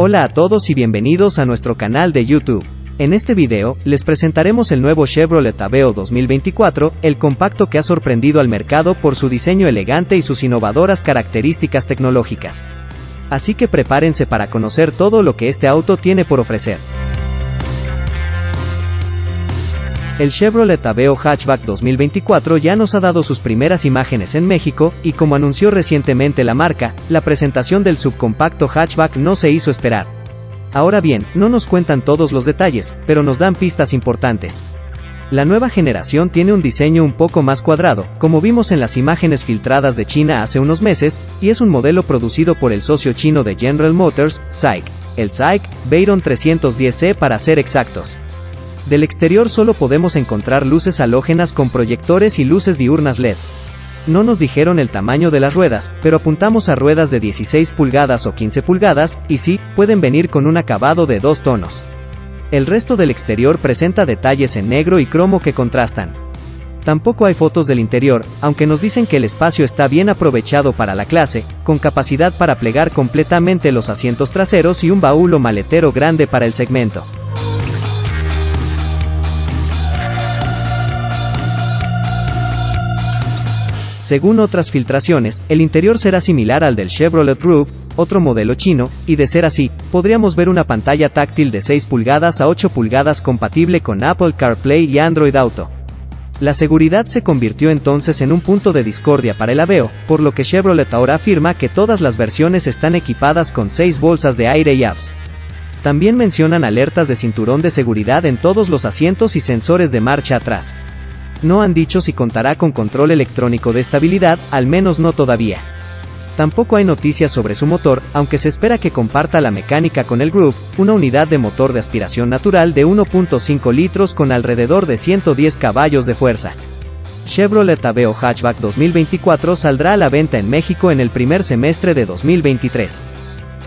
Hola a todos y bienvenidos a nuestro canal de YouTube. En este video, les presentaremos el nuevo Chevrolet Aveo 2024, el compacto que ha sorprendido al mercado por su diseño elegante y sus innovadoras características tecnológicas. Así que prepárense para conocer todo lo que este auto tiene por ofrecer. El Chevrolet Aveo Hatchback 2024 ya nos ha dado sus primeras imágenes en México, y como anunció recientemente la marca, la presentación del subcompacto hatchback no se hizo esperar. Ahora bien, no nos cuentan todos los detalles, pero nos dan pistas importantes. La nueva generación tiene un diseño un poco más cuadrado, como vimos en las imágenes filtradas de China hace unos meses, y es un modelo producido por el socio chino de General Motors, SAIC, el SAIC Veyron 310C para ser exactos. Del exterior solo podemos encontrar luces halógenas con proyectores y luces diurnas LED. No nos dijeron el tamaño de las ruedas, pero apuntamos a ruedas de 16 pulgadas o 15 pulgadas, y sí, pueden venir con un acabado de dos tonos. El resto del exterior presenta detalles en negro y cromo que contrastan. Tampoco hay fotos del interior, aunque nos dicen que el espacio está bien aprovechado para la clase, con capacidad para plegar completamente los asientos traseros y un baúl o maletero grande para el segmento. Según otras filtraciones, el interior será similar al del Chevrolet Roof, otro modelo chino, y de ser así, podríamos ver una pantalla táctil de 6 pulgadas a 8 pulgadas compatible con Apple CarPlay y Android Auto. La seguridad se convirtió entonces en un punto de discordia para el Aveo, por lo que Chevrolet ahora afirma que todas las versiones están equipadas con 6 bolsas de aire y apps. También mencionan alertas de cinturón de seguridad en todos los asientos y sensores de marcha atrás. No han dicho si contará con control electrónico de estabilidad, al menos no todavía. Tampoco hay noticias sobre su motor, aunque se espera que comparta la mecánica con el Groove, una unidad de motor de aspiración natural de 1.5 litros con alrededor de 110 caballos de fuerza. Chevrolet Aveo Hatchback 2024 saldrá a la venta en México en el primer semestre de 2023.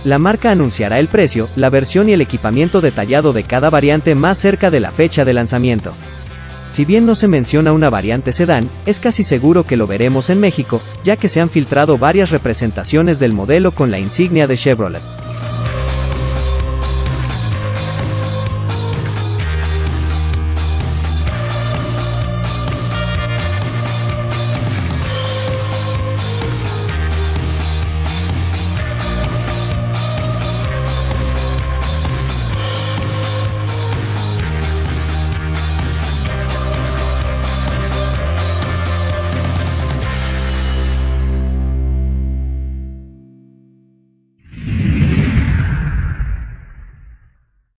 La marca anunciará el precio, la versión y el equipamiento detallado de cada variante más cerca de la fecha de lanzamiento. Si bien no se menciona una variante sedán, es casi seguro que lo veremos en México, ya que se han filtrado varias representaciones del modelo con la insignia de Chevrolet.